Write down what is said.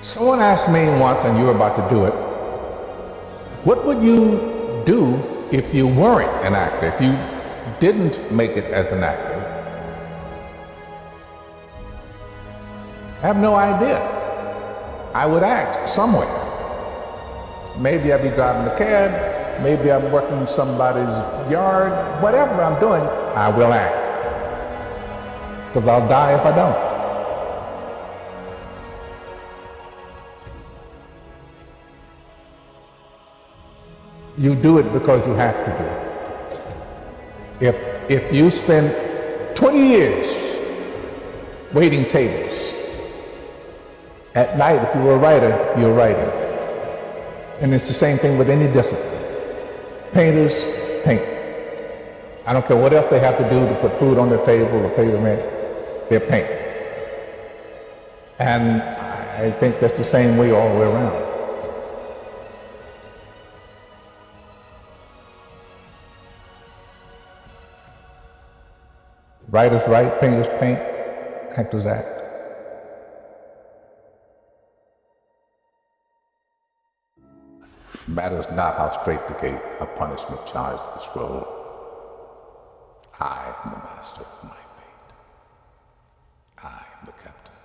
Someone asked me once, and you're about to do it, what would you do if you weren't an actor, if you didn't make it as an actor? I have no idea. I would act somewhere. Maybe I'd be driving a cab, maybe I'm working somebody's yard, whatever I'm doing, I will act. Because I'll die if I don't. You do it because you have to do it. If, if you spend 20 years waiting tables, at night, if you were a writer, you're writing. And it's the same thing with any discipline. Painters paint. I don't care what else they have to do to put food on their table or pay the rent, they're painting. And I think that's the same way all the way around. Writers write, painters paint, actors act. Matters not how strait the gate of punishment charged the scroll. I am the master of my fate. I am the captain.